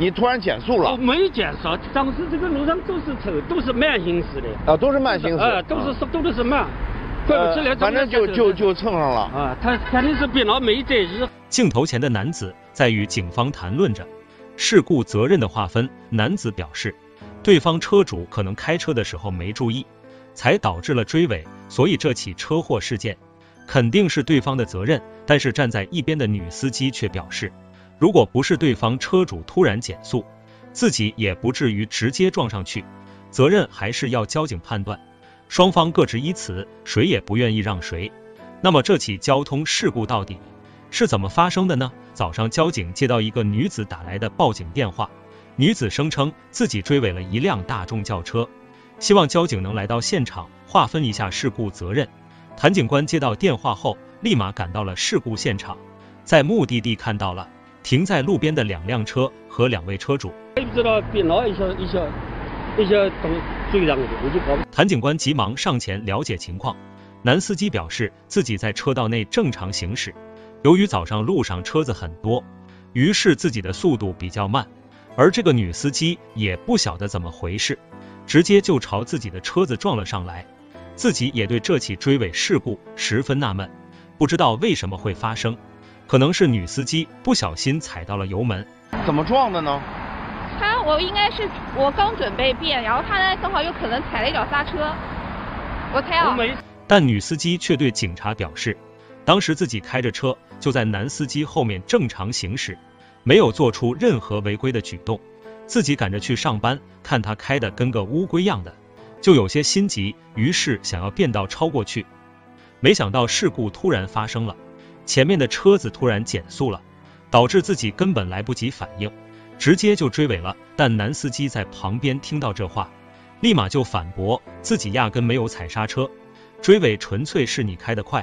你突然减速了我没减速，当时这个路上都是车，都是慢行驶的。啊，都是慢行驶，啊，都是速度都是慢，怪不得来呃，反正就就就蹭上了。啊，他肯定是别人没在意。镜头前的男子在与警方谈论着事故责任的划分。男子表示，对方车主可能开车的时候没注意，才导致了追尾，所以这起车祸事件肯定是对方的责任。但是站在一边的女司机却表示，如果不是对方车主突然减速，自己也不至于直接撞上去，责任还是要交警判断。双方各执一词，谁也不愿意让谁。那么这起交通事故到底是怎么发生的呢？早上交警接到一个女子打来的报警电话，女子声称自己追尾了一辆大众轿车，希望交警能来到现场划分一下事故责任。谭警官接到电话后，立马赶到了事故现场，在目的地看到了停在路边的两辆车和两位车主。谭警官急忙上前了解情况。男司机表示自己在车道内正常行驶，由于早上路上车子很多，于是自己的速度比较慢，而这个女司机也不晓得怎么回事，直接就朝自己的车子撞了上来。自己也对这起追尾事故十分纳闷，不知道为什么会发生，可能是女司机不小心踩到了油门。怎么撞的呢？他我应该是我刚准备变，然后他呢正好有可能踩了一脚刹车，我猜啊，但女司机却对警察表示，当时自己开着车就在男司机后面正常行驶，没有做出任何违规的举动，自己赶着去上班，看他开的跟个乌龟样的，就有些心急，于是想要变道超过去，没想到事故突然发生了，前面的车子突然减速了，导致自己根本来不及反应，直接就追尾了。但男司机在旁边听到这话，立马就反驳自己压根没有踩刹车。追尾纯粹是你开得快。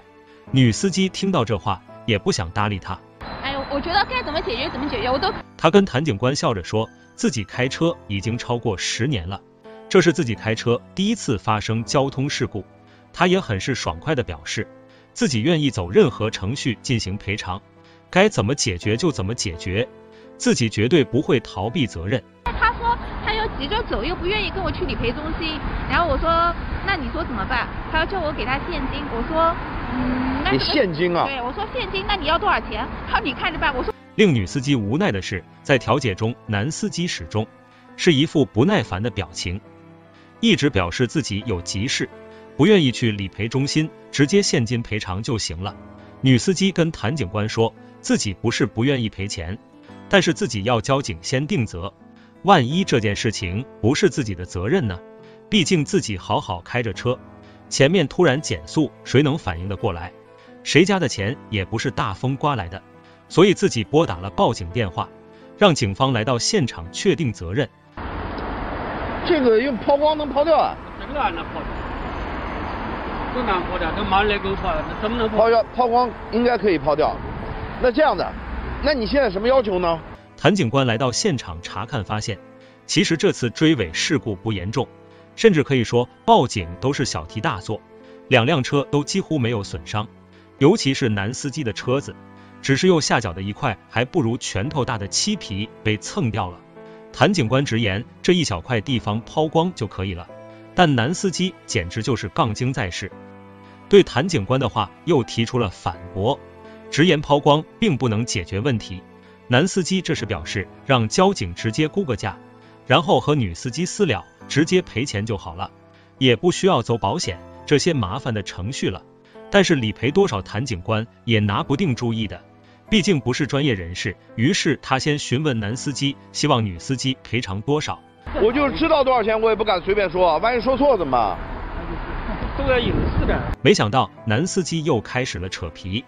女司机听到这话，也不想搭理他。哎呦，我觉得该怎么解决怎么解决，我都他跟谭警官笑着说，自己开车已经超过十年了，这是自己开车第一次发生交通事故。他也很是爽快的表示，自己愿意走任何程序进行赔偿，该怎么解决就怎么解决，自己绝对不会逃避责任。他说他要急着走，又不愿意跟我去理赔中心，然后我说那你说怎么办？他要叫我给他现金，我说嗯，那你现金啊？对，我说现金，那你要多少钱？他说你看着办。我说令女司机无奈的是，在调解中，男司机始终是一副不耐烦的表情，一直表示自己有急事，不愿意去理赔中心，直接现金赔偿就行了。女司机跟谭警官说，自己不是不愿意赔钱，但是自己要交警先定责，万一这件事情不是自己的责任呢？毕竟自己好好开着车，前面突然减速，谁能反应得过来？谁家的钱也不是大风刮来的。所以自己拨打了报警电话，让警方来到现场确定责任。这个用抛光能抛掉啊？这个难跑掉，都难跑掉，都慢来狗跑，那怎么能抛？掉抛光应该可以抛掉。那这样的，那你现在什么要求呢？谭警官来到现场查看，发现其实这次追尾事故不严重，甚至可以说报警都是小题大做，两辆车都几乎没有损伤，尤其是男司机的车子，只是右下角的一块还不如拳头大的漆皮被蹭掉了。谭警官直言，这一小块地方抛光就可以了，但男司机简直就是杠精在世，对谭警官的话又提出了反驳，直言抛光并不能解决问题。男司机这时表示，让交警直接估个价，然后和女司机私了，直接赔钱就好了，也不需要走保险这些麻烦的程序了。但是理赔多少，谭警官也拿不定主意的，毕竟不是专业人士。于是他先询问男司机，希望女司机赔偿多少。我就知道多少钱，我也不敢随便说，万一说错怎么办？都要有事的。没想到男司机又开始了扯皮，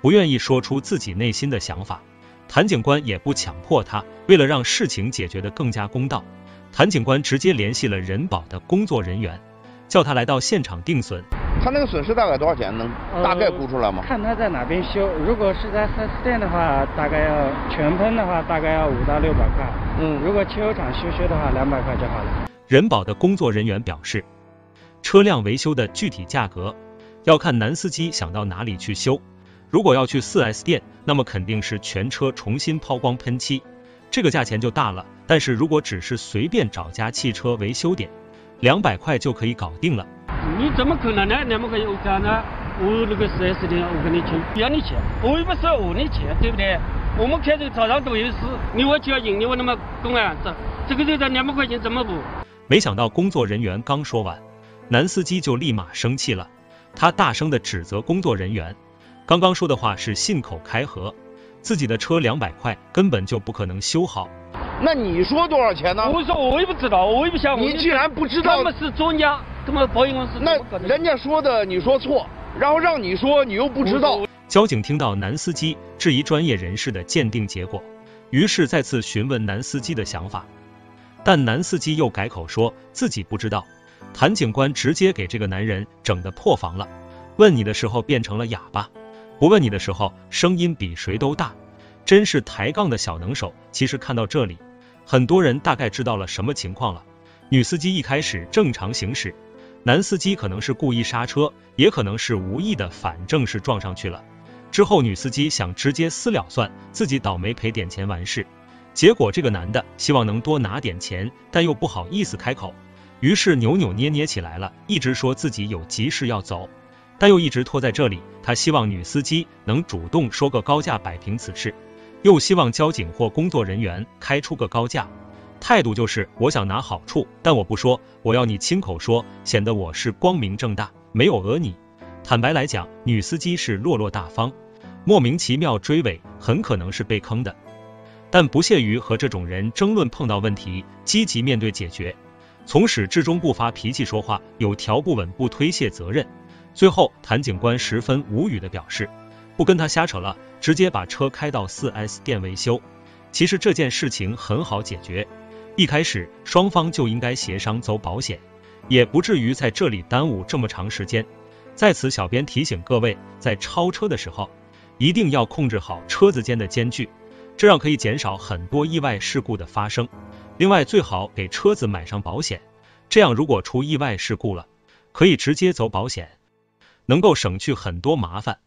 不愿意说出自己内心的想法。谭警官也不强迫他，为了让事情解决得更加公道，谭警官直接联系了人保的工作人员，叫他来到现场定损。他那个损失大概多少钱？能大概估出来吗？看他在哪边修，如果是在四 S 店的话，大概要全喷的话，大概要五到六百块。嗯，如果汽修厂修修的话，两百块就好了。人保的工作人员表示，车辆维修的具体价格要看男司机想到哪里去修。如果要去 4S 店，那么肯定是全车重新抛光喷漆，这个价钱就大了。但是如果只是随便找家汽车维修点，两百块就可以搞定了。你怎么可能呢？两百块我干呢？我那个四 S 店，我跟你去，要你钱，我又不是讹你钱，对不对？我们开这个早上都有事，你我就要赢，你我那么公安这这个这两百块钱怎么补？没想到工作人员刚说完，男司机就立马生气了，他大声的指责工作人员，刚刚说的话是信口开河，自己的车两百块根本就不可能修好。那你说多少钱呢？我说我也不知道，我也不想。你既然不知道，他们是专家，他们保险公司。那人家说的你说错，然后让你说你又不知道。交警听到男司机质疑专业人士的鉴定结果，于是再次询问男司机的想法，但男司机又改口说自己不知道。谭警官直接给这个男人整的破防了，问你的时候变成了哑巴，不问你的时候声音比谁都大，真是抬杠的小能手。其实看到这里，很多人大概知道了什么情况了。女司机一开始正常行驶，男司机可能是故意刹车，也可能是无意的，反正是撞上去了。之后，女司机想直接私了算，自己倒霉赔点钱完事。结果这个男的希望能多拿点钱，但又不好意思开口，于是扭扭捏捏起来了，一直说自己有急事要走，但又一直拖在这里。他希望女司机能主动说个高价摆平此事，又希望交警或工作人员开出个高价，态度就是我想拿好处，但我不说，我要你亲口说，显得我是光明正大，没有讹你。坦白来讲，女司机是落落大方，莫名其妙追尾，很可能是被坑的，但不屑于和这种人争论，碰到问题积极面对解决，从始至终不发脾气说话，有条不紊，不推卸责任。最后，谭警官十分无语的表示，不跟他瞎扯了，直接把车开到四 S 店维修。其实这件事情很好解决，一开始双方就应该协商走保险，也不至于在这里耽误这么长时间。在此，小编提醒各位，在超车的时候，一定要控制好车子间的间距，这样可以减少很多意外事故的发生。另外，最好给车子买上保险，这样如果出意外事故了，可以直接走保险，能够省去很多麻烦。